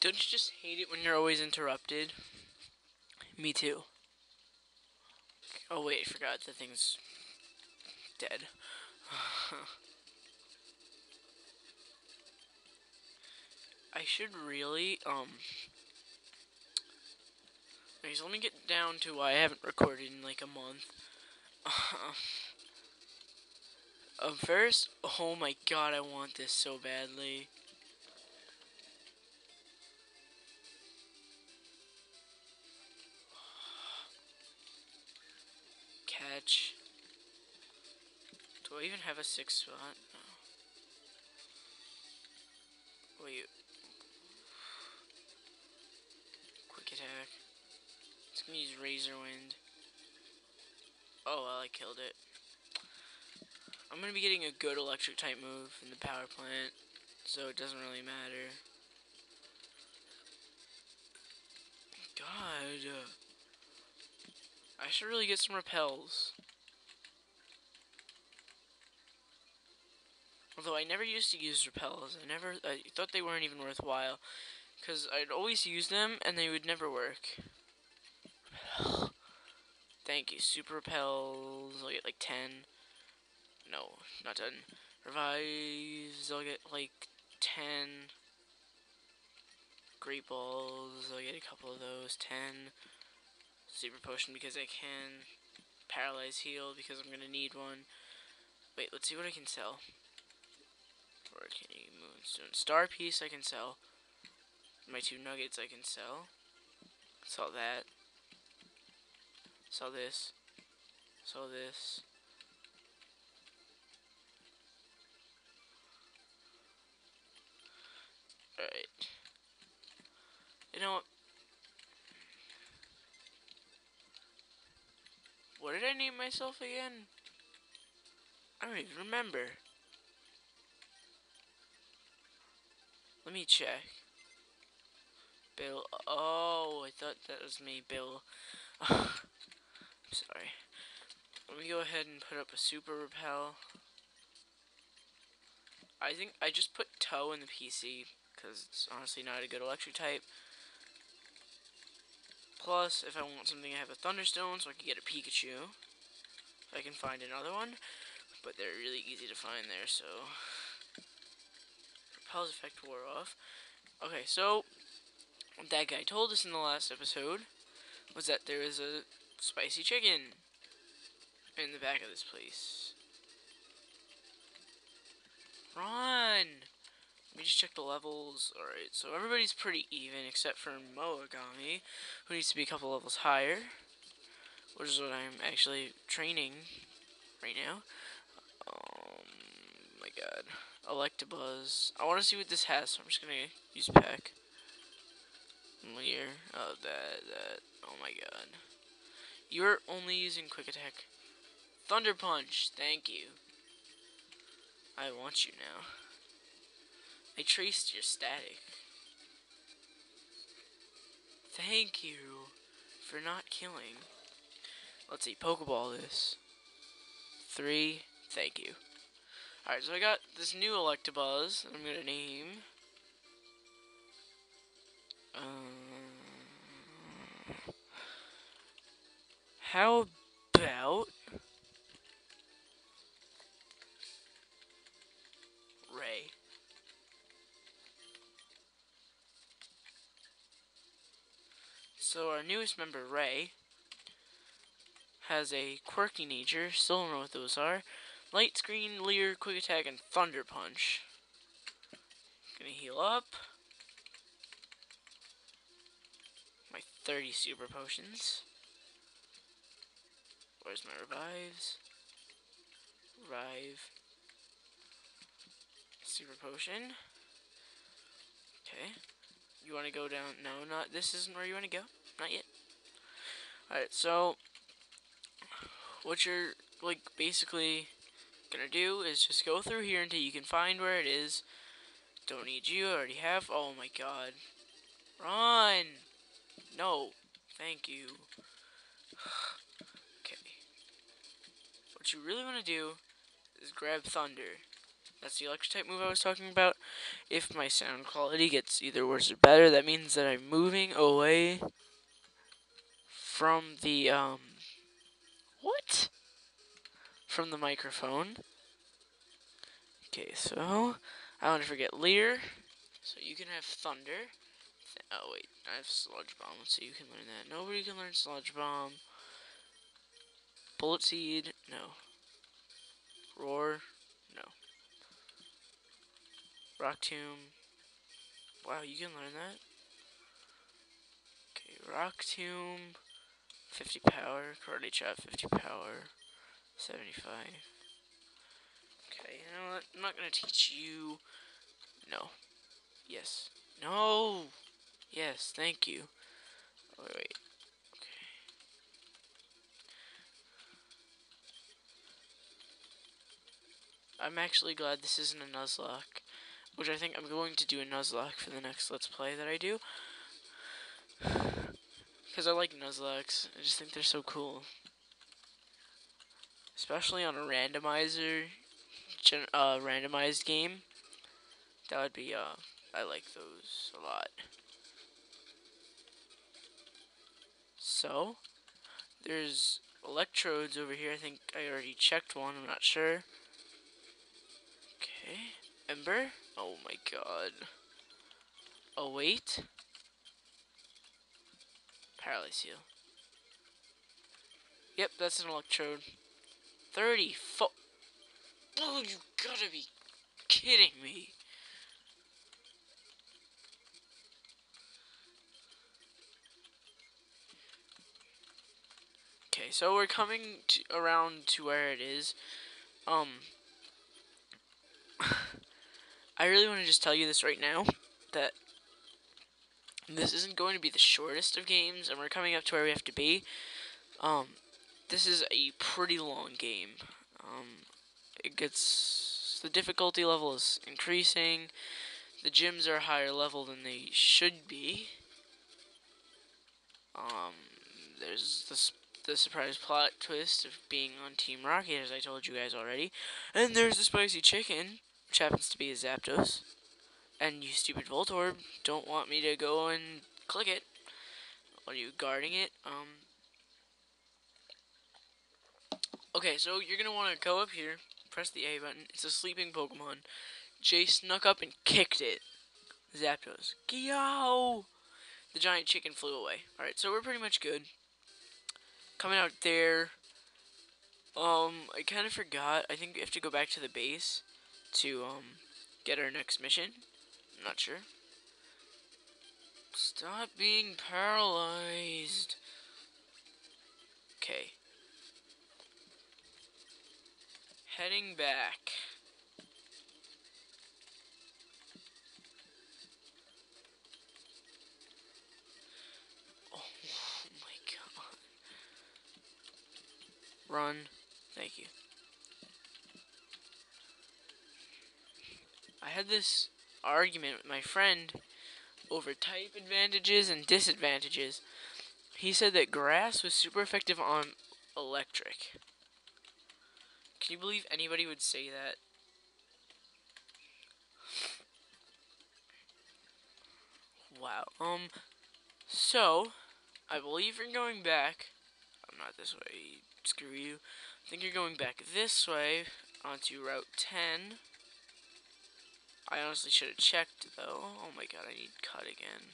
Don't you just hate it when you're always interrupted? Me too. Oh wait, I forgot the thing's dead. I should really, um... Okay, so let me get down to why I haven't recorded in like a month. um, first, oh my god, I want this so badly. Do I even have a six spot? No. Wait. Quick attack. It's gonna use Razor Wind. Oh well, I killed it. I'm gonna be getting a good electric type move in the power plant, so it doesn't really matter. God. Uh, I should really get some repels. Although I never used to use repels. I never, I thought they weren't even worthwhile. Because I'd always use them and they would never work. Thank you. Super repels, I'll get like 10. No, not 10. Revives, I'll get like 10. Great balls, I'll get a couple of those. 10. Super potion because I can. Paralyze heal because I'm gonna need one. Wait, let's see what I can sell. Moonstone star piece I can sell. My two nuggets I can sell. Sell that. Sell this. Sell this. Alright. You know what? What did I name myself again? I don't even remember. Let me check. Bill. Oh, I thought that was me, Bill. I'm sorry. Let me go ahead and put up a super repel. I think I just put toe in the PC because it's honestly not a good electric type. Plus, if I want something, I have a Thunderstone, so I can get a Pikachu. If I can find another one. But they're really easy to find there, so... Repel's effect wore off. Okay, so... What that guy told us in the last episode was that there is a spicy chicken in the back of this place. Run! Let me just check the levels. Alright, so everybody's pretty even except for Moagami, who needs to be a couple levels higher. Which is what I'm actually training right now. Oh my god. Electabuzz. I want to see what this has, so I'm just going to use Peck. Leer. Oh, that, that. Oh my god. You're only using Quick Attack. Thunder Punch. Thank you. I want you now. I traced your static. Thank you for not killing. Let's see, Pokeball this. Three, thank you. Alright, so I got this new Electabuzz I'm gonna name. Um, how about So our newest member, Ray, has a quirky nature. Still don't know what those are. Light Screen, Leer, Quick Attack, and Thunder Punch. Gonna heal up. My 30 super potions. Where's my revives? Revive. Super potion. Okay. You want to go down? No, not. This isn't where you want to go. Not yet. Alright, so what you're like basically gonna do is just go through here until you can find where it is. Don't need you, I already have. Oh my god. Run! No. Thank you. okay. What you really want to do is grab Thunder. That's the electric type move I was talking about. If my sound quality gets either worse or better, that means that I'm moving away from the, um, what? From the microphone. Okay, so I want to forget Leer. So you can have Thunder. Oh wait, I have Sludge Bomb. Let's you can learn that. Nobody can learn Sludge Bomb. Bullet Seed, no. Roar, no. Rock Tomb. Wow, you can learn that. Okay, Rock Tomb. 50 power. Karate Chop, 50 power. 75. Okay, you know what? I'm not gonna teach you. No. Yes. No! Yes, thank you. Oh, wait, wait. Okay. I'm actually glad this isn't a Nuzlocke, which I think I'm going to do a Nuzlocke for the next Let's Play that I do. Because I like Nuzlockes. I just think they're so cool. Especially on a randomizer, uh, randomized game. That would be, uh, I like those a lot. So, there's electrodes over here. I think I already checked one. I'm not sure. Okay. Ember. Oh my god. Oh, wait. Paralyze you. Yep, that's an electrode. 30 Oh, you gotta be kidding me. Okay, so we're coming to, around to where it is. Um, I really want to just tell you this right now, that this isn't going to be the shortest of games, and we're coming up to where we have to be. Um, this is a pretty long game. Um, it gets, the difficulty level is increasing, the gyms are higher level than they should be. Um, there's this the surprise plot twist of being on Team Rocket, as I told you guys already. And there's the spicy chicken, which happens to be a Zapdos. And you stupid Voltorb don't want me to go and click it. Are you guarding it? Um. Okay, so you're gonna want to go up here, press the A button. It's a sleeping Pokemon. Jay snuck up and kicked it. Zapdos. Gyo! The giant chicken flew away. Alright, so we're pretty much good coming out there. Um, I kind of forgot. I think we have to go back to the base to, um, get our next mission. Not sure. Stop being paralyzed. Okay. Heading back. Run. Thank you. I had this argument with my friend over type advantages and disadvantages. He said that grass was super effective on electric. Can you believe anybody would say that? Wow. Um, so, I believe you're going back. I'm not this way screw you. I think you're going back this way onto Route 10. I honestly should have checked, though. Oh my god, I need cut again.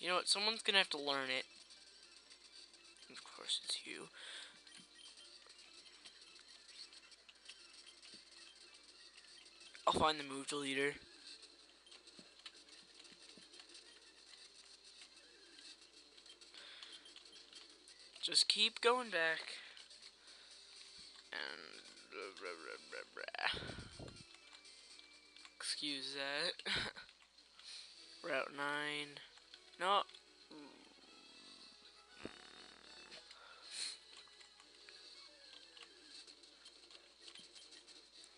You know what, someone's gonna have to learn it. Of course it's you. I'll find the move deleter. Just keep going back. And excuse that. Route 9. No.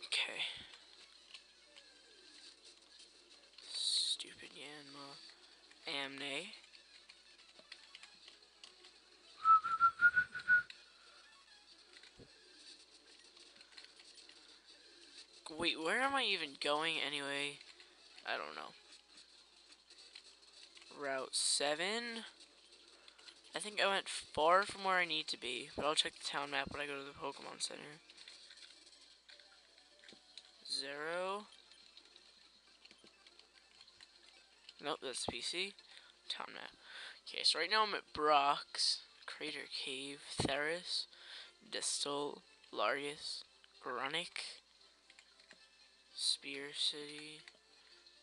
Okay. Stupid Yanma. Amne. Wait, where am I even going anyway? I don't know. Route 7? I think I went far from where I need to be, but I'll check the town map when I go to the Pokemon Center. Zero. Nope, that's PC. Town map. Okay, so right now I'm at Brock's, Crater Cave, Theris, Distal, Larius, Grunic, Spear City,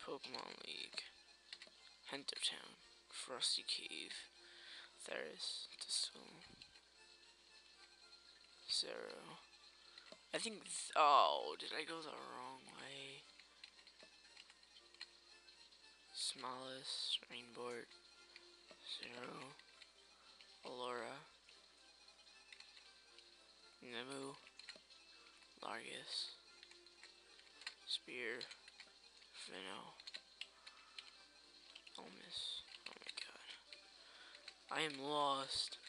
Pokemon League, Hento Town, Frosty Cave, Theris, Distal, Zero. I think, th oh, did I go the wrong way? Smallest, Rainboard, Zero, Alora, Nemu, Largus, Spear, Finno, Elmis. Oh my god. I am lost.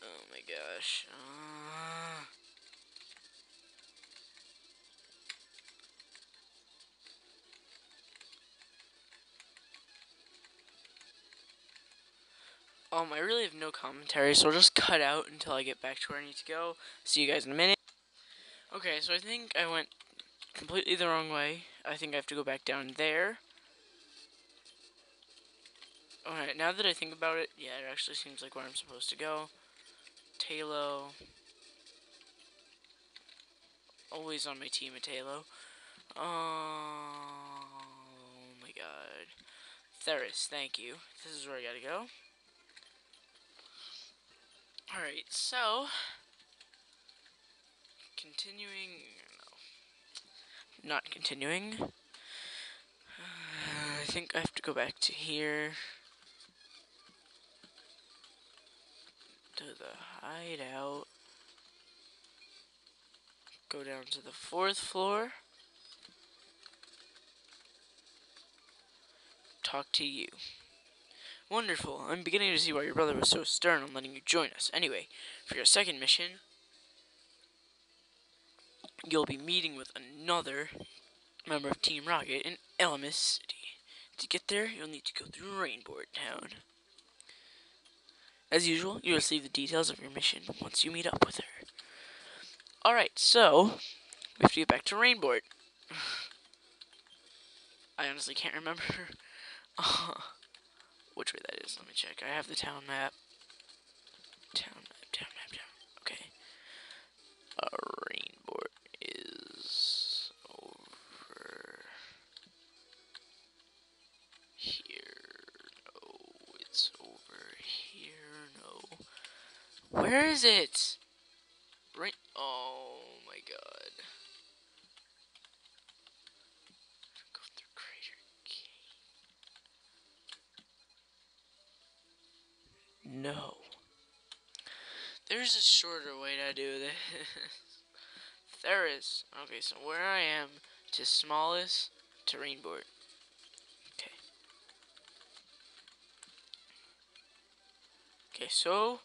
Oh my gosh. Uh... Um, I really have no commentary, so I'll just cut out until I get back to where I need to go. See you guys in a minute. Okay, so I think I went completely the wrong way. I think I have to go back down there. Alright, now that I think about it, yeah, it actually seems like where I'm supposed to go. Tailo. Always on my team at Tailo. Oh my god. Theris, thank you. This is where I gotta go. Alright, so continuing no, not continuing. Uh, I think I have to go back to here. To the hideout. Go down to the fourth floor. Talk to you. Wonderful. I'm beginning to see why your brother was so stern on letting you join us. Anyway, for your second mission, you'll be meeting with another member of Team Rocket in Elemis City. To get there, you'll need to go through Rainboard Town. As usual, you'll receive the details of your mission once you meet up with her. Alright, so, we have to get back to Rainboard. I honestly can't remember. Uh-huh. Which way that is. Let me check. I have the town map. Town map, town map, town. Okay. Uh, Rainboard is over here. No, it's over here. No. Where is it? Right. Oh my god. No. There's a shorter way to do this. there is. Okay, so where I am to smallest terrain board. Okay. Okay, so.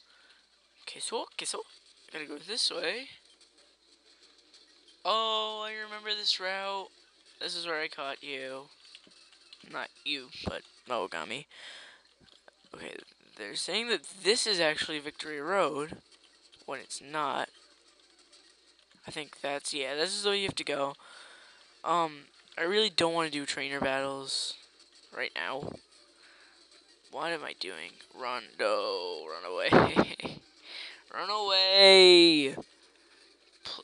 Okay, so. Okay, so. I gotta go this way. Oh, I remember this route. This is where I caught you. Not you, but Moagami. Okay, they're saying that this is actually Victory Road when it's not. I think that's, yeah, this is the way you have to go. Um, I really don't want to do trainer battles right now. What am I doing? Run, no, run away. run away. Pl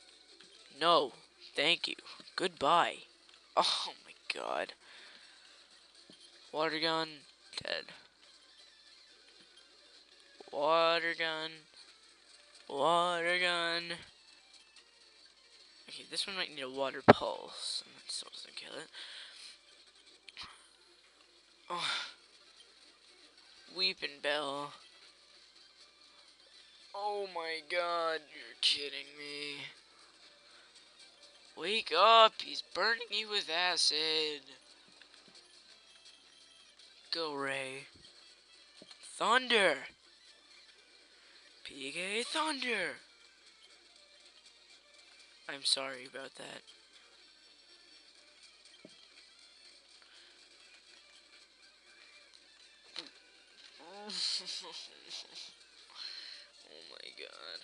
no, thank you. Goodbye. Oh my god. Water gun, dead. Water gun. Water gun. Okay, this one might need a water pulse. And that still doesn't kill it. Oh. Weepinbell. Oh my god, you're kidding me. Wake up, he's burning you with acid. Go, Ray. Thunder. PK Thunder. I'm sorry about that. oh my god.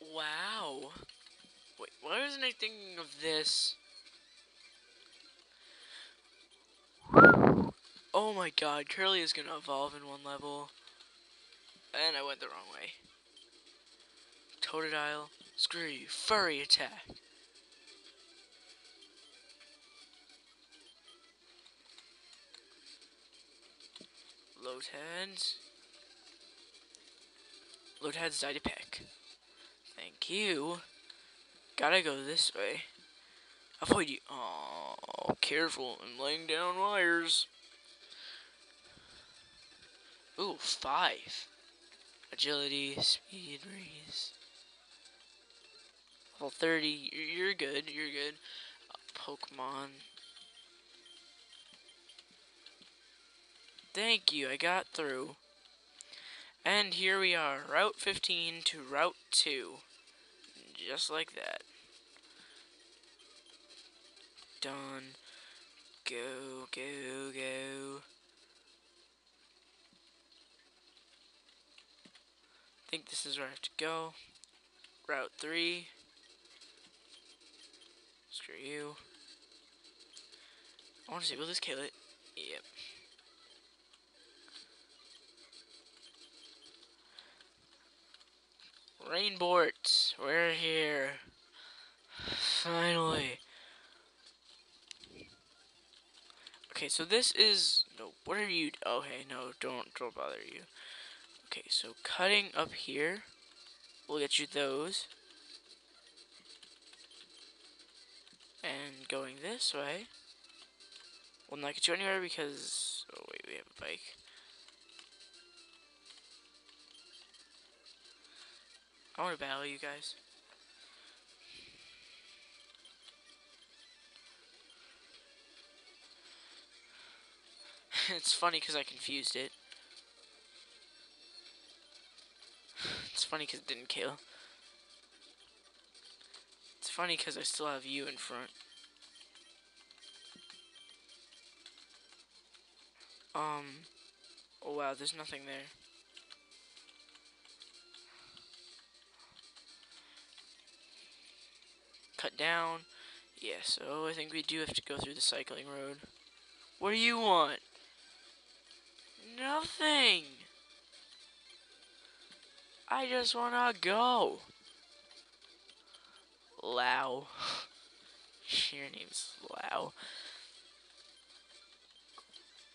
Wow. Wait, why wasn't I thinking of this? Oh my god, Curly is gonna evolve in one level. And I went the wrong way. Totodile, screw you, fury attack. Loadheads. Loadheads Zydepeck. Thank you. Gotta go this way. Avoid you. Oh, careful. I'm laying down wires. Ooh, five. Agility, speed, raise. Level 30. You're good. You're good. Pokemon. Thank you. I got through. And here we are. Route 15 to Route 2. Just like that. Done. Go, go, go. Think this is where I have to go. Route 3. Screw you. I want to see, will this kill it? Yep. Rainbort, we're here. Finally. Okay, so this is no. What are you? Okay, no, don't don't bother you. Okay, so cutting up here will get you those, and going this way will not get you anywhere because. Oh wait, we have a bike. I want to battle you guys. it's funny because I confused it. It's funny because it didn't kill. It's funny because I still have you in front. Um, oh wow, there's nothing there. cut down. Yeah, so I think we do have to go through the cycling road. What do you want? Nothing. I just wanna go. Lao. Your name's Lao.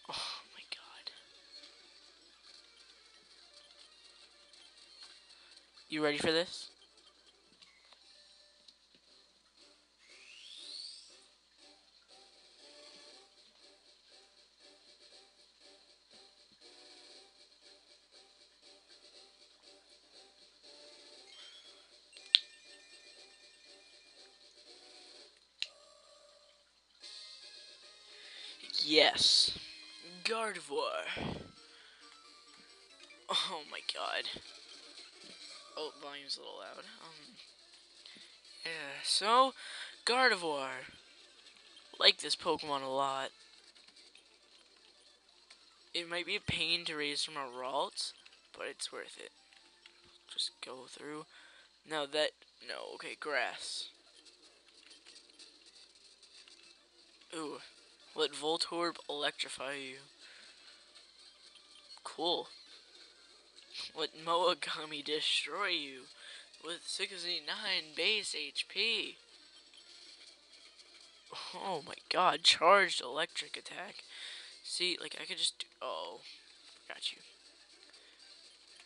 Oh my god. You ready for this? Yes. Gardevoir. Oh my god. Oh, volume's a little loud. Um, yeah, so, Gardevoir. Like this Pokemon a lot. It might be a pain to raise from a Ralt, but it's worth it. Just go through. No, that, no, okay, grass. Ooh, let Voltorb electrify you. Cool. Let Moagami destroy you with 69 base HP. Oh my god, charged electric attack. See, like I could just do, oh, got you.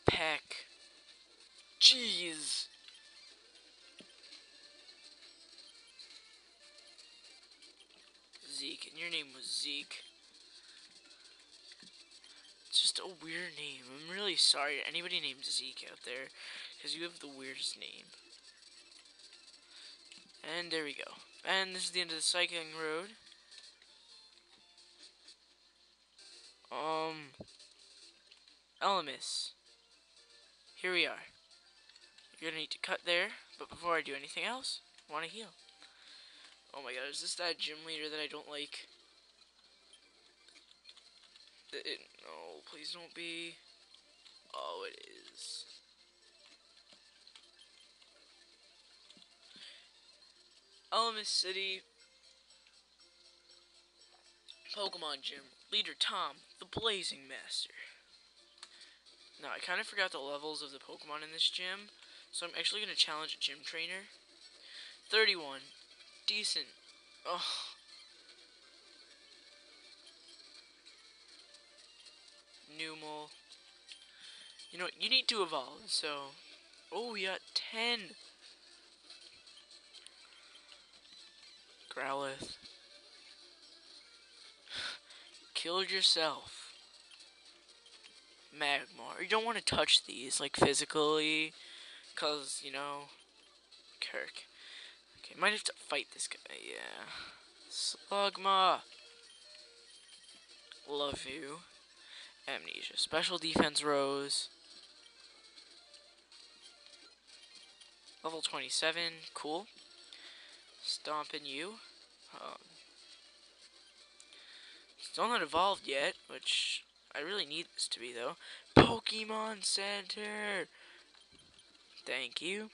Peck. Jeez. Zeke, and your name was Zeke. It's just a weird name. I'm really sorry to anybody named Zeke out there, because you have the weirdest name. And there we go. And this is the end of the cycling road. Um, Elemis. Here we are. You're gonna need to cut there, but before I do anything else, I want to heal. Oh my god, is this that gym leader that I don't like? It, no, please don't be. Oh, it is. Elemis City. Pokemon Gym. Leader Tom, the Blazing Master. Now, I kind of forgot the levels of the Pokemon in this gym, so I'm actually going to challenge a gym trainer. 31. Decent. Oh. Numel. You know, you need to evolve, so... Oh, we got 10! Growlithe. Killed yourself. Magmar. You don't want to touch these, like, physically. Because, you know... Kirk. Okay, might have to fight this guy, yeah. Slugma. Love you. Amnesia. Special defense rose. Level 27. Cool. Stomping you. Um, still not evolved yet, which I really need this to be, though. Pokemon Center! Thank you.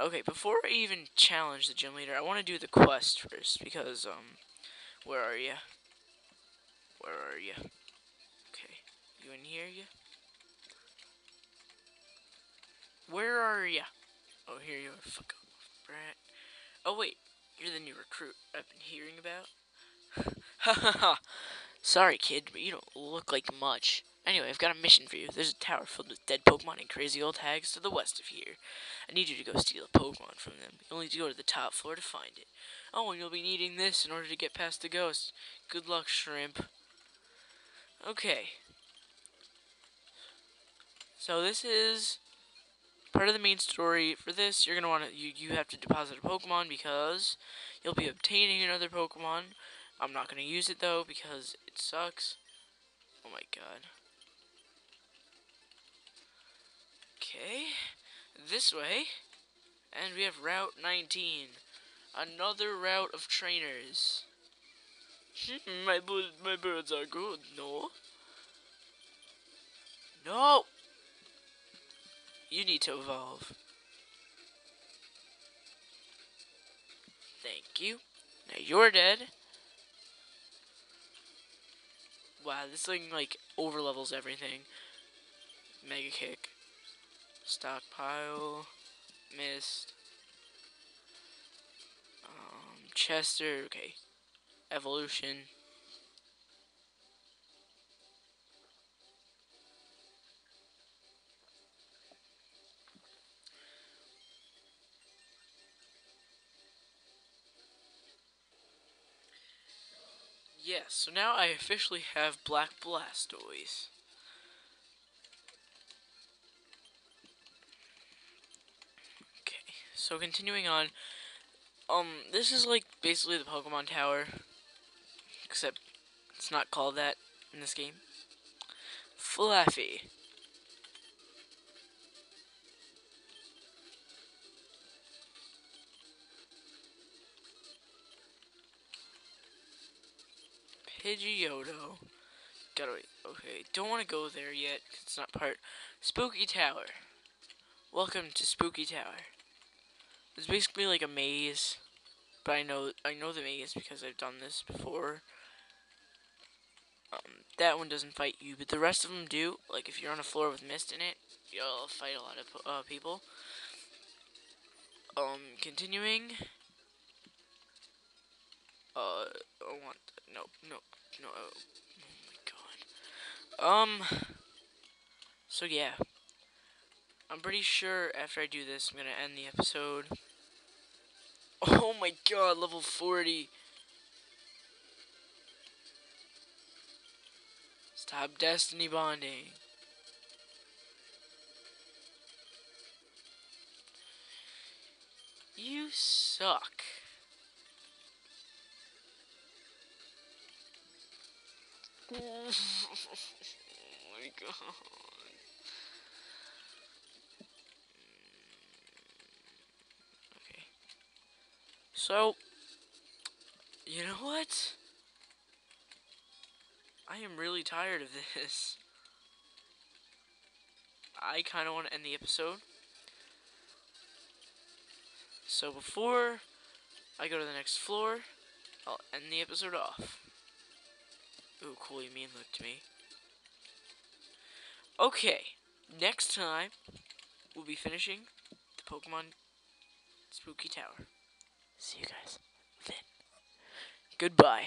Okay, before I even challenge the gym leader, I want to do the quest first, because, um, where are you? Where are you? Okay, you in here, you? Where are you? Oh, here you are. Fuck off, brat. Oh, wait. You're the new recruit I've been hearing about? Ha ha ha. Sorry, kid, but you don't look like much. Anyway, I've got a mission for you. There's a tower filled with dead Pokemon and crazy old hags to the west of here. I need you to go steal a Pokemon from them. You'll need to go to the top floor to find it. Oh, and you'll be needing this in order to get past the ghost. Good luck, Shrimp. Okay. So this is part of the main story. For this, you're gonna want to you you have to deposit a Pokemon because you'll be obtaining another Pokemon. I'm not gonna use it though because it sucks. Oh my god. Okay, this way, and we have Route 19, another route of trainers. my my birds are good, no? No! You need to evolve. Thank you. Now you're dead. Wow, this thing like overlevels everything. Mega kick. Stockpile. Mist. Um, Chester. Okay. Evolution. Yes, so now I officially have Black Blastoise. Okay, so continuing on, um, this is like basically the Pokemon Tower, except it's not called that in this game. Fluffy. Pidgeotto. Gotta wait. Okay, don't want to go there yet. it's not part. Spooky Tower. Welcome to Spooky Tower. It's basically like a maze, but I know I know the maze because I've done this before. Um, that one doesn't fight you, but the rest of them do. Like if you're on a floor with mist in it, you'll fight a lot of uh, people. Um, continuing. Uh, I want no, no, no. Oh, oh my god. Um. So yeah. I'm pretty sure after I do this, I'm gonna end the episode. Oh my god, level 40. Stop destiny bonding. You suck. oh my god. So, you know what? I am really tired of this. I kind of want to end the episode. So before I go to the next floor, I'll end the episode off. Ooh, cool, you mean look to me. Okay, next time, we'll be finishing the Pokemon Spooky Tower. See you guys then. Goodbye.